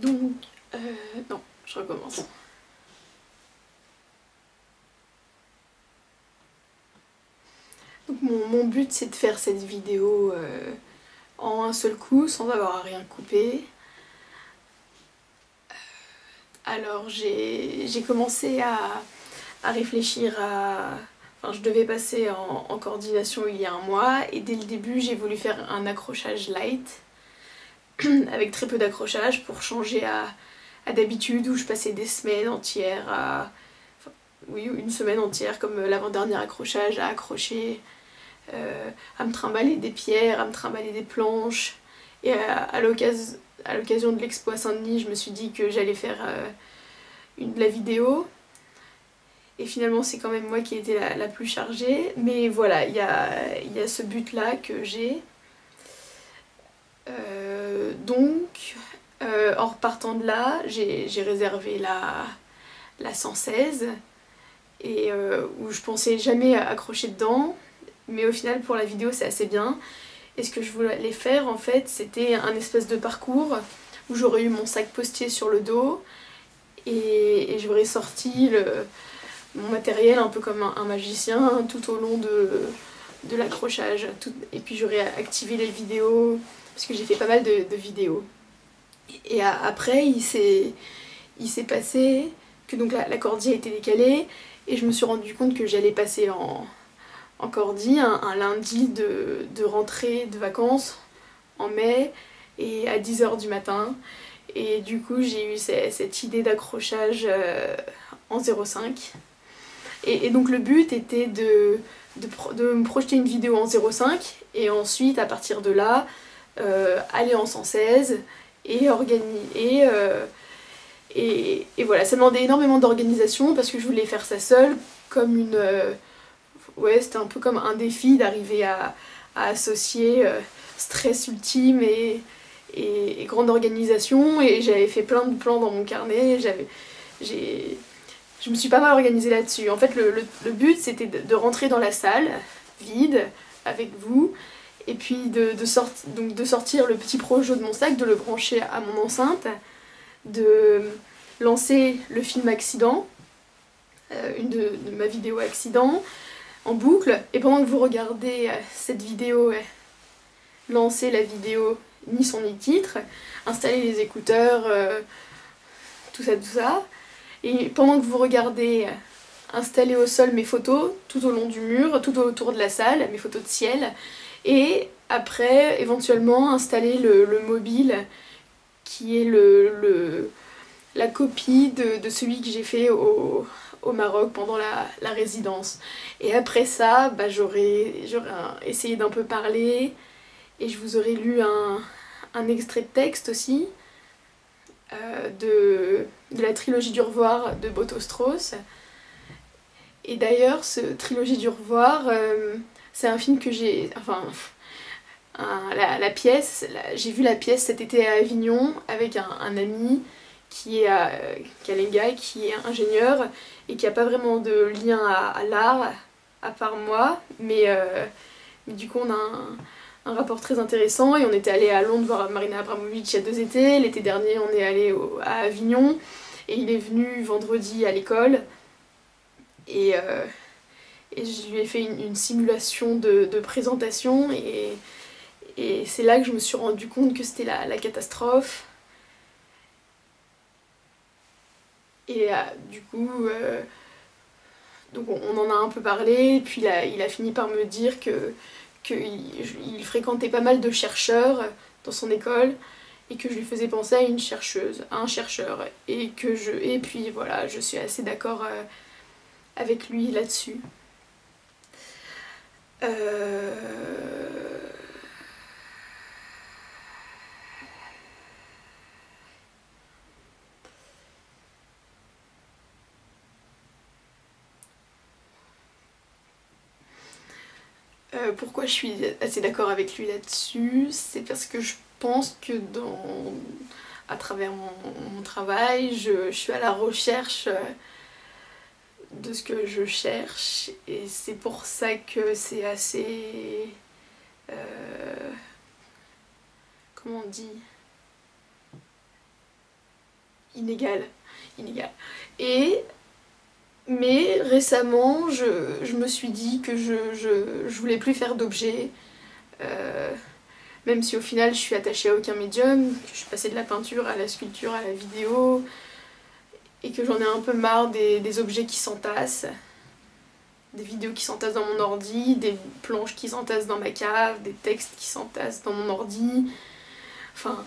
Donc, euh, non, je recommence. Donc mon, but c'est de faire cette vidéo euh, en un seul coup sans avoir à rien couper. Euh, alors j'ai commencé à, réfléchir à... Enfin je devais passer en, coordination il y a un mois et dès le début j'ai voulu faire un accrochage light avec très peu d'accrochage pour changer à, d'habitude où je passais des semaines entières à... oui, une semaine entière comme l'avant-dernier accrochage à accrocher euh, à me trimballer des pierres, à me trimballer des planches. Et à, l'occasion de l'expo à Saint-Denis, je me suis dit que j'allais faire euh, une, de la vidéo. Et finalement, c'est quand même moi qui ai été la, plus chargée. Mais voilà, il y a, y a, ce but-là que j'ai. Euh, donc, en repartant de là, j'ai réservé la, la 116 et où je pensais jamais accrocher dedans mais au final pour la vidéo c'est assez bien. Et ce que je voulais faire en fait c'était un espèce de parcours où j'aurais eu mon sac postier sur le dos et, j'aurais sorti mon matériel un peu comme un, magicien tout au long de l'accrochage. Et puis j'aurais activé les vidéos parce que j'ai fait pas mal de, vidéos. Et après il s'est passé que donc la, la cordie a été décalée et je me suis rendu compte que j'allais passer en, encore dit, un, lundi de, rentrée de vacances en mai et à 10h du matin. Et du coup j'ai eu cette, idée d'accrochage euh, en 0,5. Et, donc le but était de, me projeter une vidéo en 0,5 et ensuite à partir de là aller en 116 et organiser. Euh, et, voilà, ça demandait énormément d'organisation parce que je voulais faire ça seule comme une ouais, c'était un peu comme un défi d'arriver à, associer euh, stress ultime et, grande organisation. Et j'avais fait plein de plans dans mon carnet. j'ai, je me suis pas mal organisée là-dessus. En fait, le, but c'était de, rentrer dans la salle vide avec vous et puis de, donc de sortir le petit projo de mon sac, de le brancher à mon enceinte, de lancer le film accident, euh, une de, de ma vidéo accident, en boucle et pendant que vous regardez euh, cette vidéo, lancer la vidéo ni son ni titre, installer les écouteurs, euh, tout ça, tout ça. Et pendant que vous regardez, euh, installer au sol mes photos tout au long du mur, tout autour de la salle, mes photos de ciel. Et après, éventuellement, installer le, mobile qui est le, la copie de celui que j'ai fait au, au Maroc pendant la, résidence. Et après ça, bah, j'aurais essayé d'un peu parler et je vous aurais lu un, extrait de texte aussi euh, de, de, la trilogie du revoir de Boto Strauss. Et d'ailleurs, ce trilogie du revoir, euh, c'est un film que j'ai... Enfin, la, pièce, j'ai vu la pièce cet été à Avignon avec un, un ami qui est à Kalenga, qui est ingénieur et qui n'a pas vraiment de lien à, l'art, à part moi, euh, mais, du coup on a un, rapport très intéressant et on était allé à Londres voir Marina Abramovic il y a deux étés, l'été dernier on est allé à Avignon et il est venu vendredi à l'école. Et, euh, je lui ai fait une, simulation de, présentation et, c'est là que je me suis rendu compte que c'était la catastrophe Et du coup, euh, donc on, en a un peu parlé, puis là, il a fini par me dire que qu'il fréquentait pas mal de chercheurs dans son école et que je lui faisais penser à une chercheuse, à un chercheur. Et que je. Et puis voilà, je suis assez d'accord euh, avec lui là-dessus. Euh... Euh, pourquoi je suis assez d'accord avec lui là-dessus C'est parce que je pense que dans, à travers mon, travail, je, suis à la recherche euh, de ce que je cherche et c'est pour ça que c'est assez... Euh, comment on dit? Inégal. inégal. Et mais récemment, je, me suis dit que je, je, voulais plus faire d'objets. Euh, même si au final je suis attachée à aucun médium, que je suis passée de la peinture à la sculpture, à la vidéo, que j'en ai un peu marre des, objets qui s'entassent, des vidéos qui s'entassent dans mon ordi, des planches qui s'entassent dans ma cave, des textes qui s'entassent dans mon ordi. Enfin,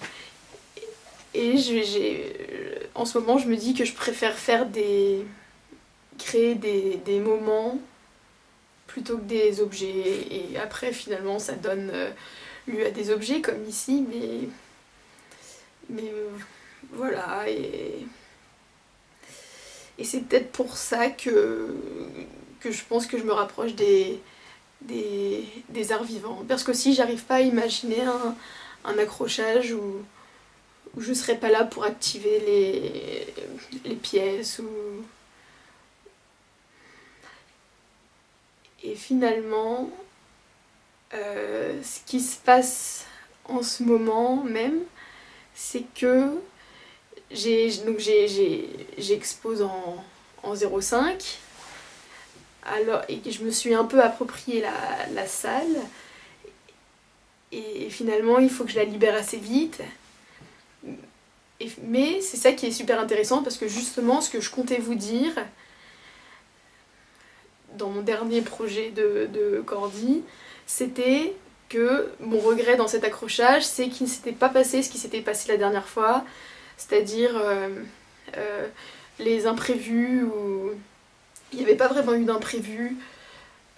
et j'ai, en ce moment je me dis que je préfère faire des, créer des, moments plutôt que des objets. Et après, finalement, ça donne euh, lieu à des objets comme ici, mais, mais euh, voilà. Et, et c'est peut-être pour ça que, que je pense que je me rapproche des, des, arts vivants. Parce que si j'arrive pas à imaginer un, un accrochage où, où je serais pas là pour activer les, les pièces ou Et finalement, euh, ce qui se passe en ce moment même, c'est que j'expose en, en 0,5 alors, et je me suis un peu approprié la, salle. Et, finalement il faut que je la libère assez vite. mais c'est ça qui est super intéressant parce que justement ce que je comptais vous dire, dans mon dernier projet de, de Cordy, c'était que mon regret dans cet accrochage, c'est qu'il ne s'était pas passé ce qui s'était passé la dernière fois, c'est-à-dire euh, euh, les imprévus ou il n'y avait pas vraiment eu d'imprévus.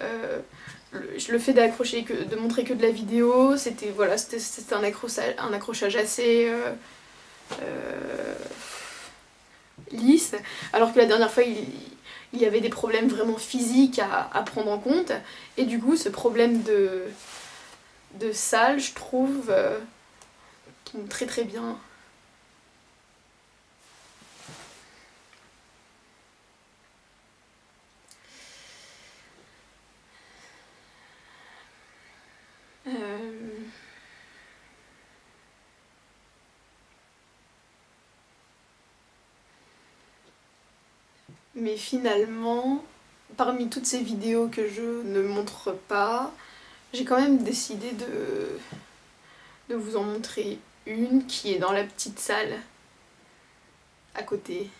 Euh, le, fait d'accrocher de montrer que de la vidéo, c'était voilà, c'était un accrochage, assez lisse, alors que la dernière fois il, y avait des problèmes vraiment physiques à, prendre en compte. Et du coup, ce problème de, de salle, je trouve, euh, très très bien. Mais finalement, parmi toutes ces vidéos que je ne montre pas, j'ai quand même décidé de, vous en montrer une qui est dans la petite salle à côté.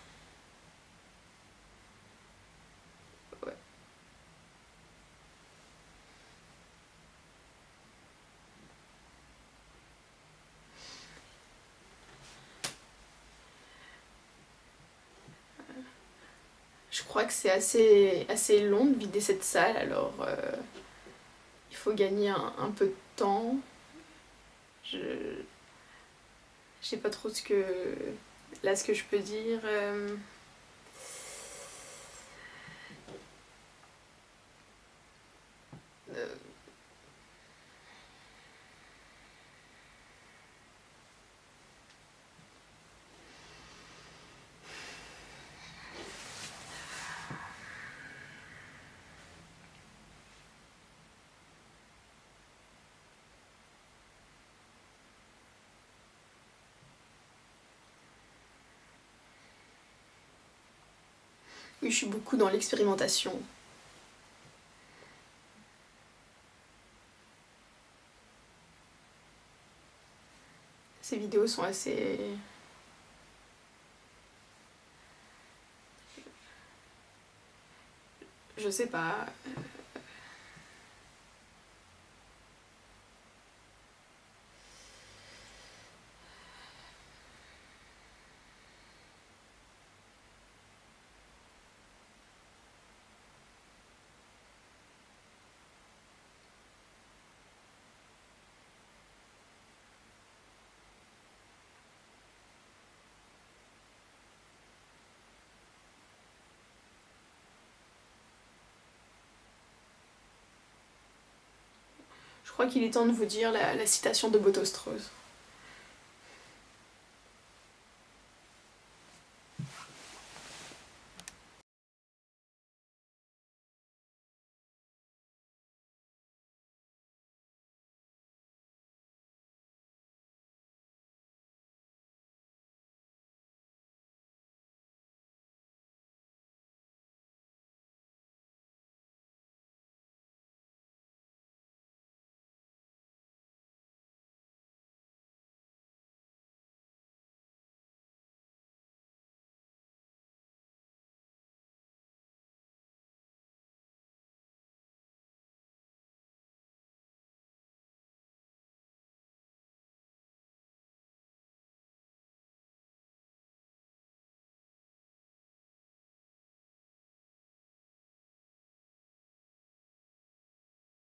Je crois que c'est assez, assez long de vider cette salle, alors euh, il faut gagner un, peu de temps. Je sais pas trop ce que là ce que je peux dire. Euh, Oui, je suis beaucoup dans l'expérimentation. Ces vidéos sont assez... Je sais pas... Je crois qu'il est temps de vous dire la, citation de Botostreuse.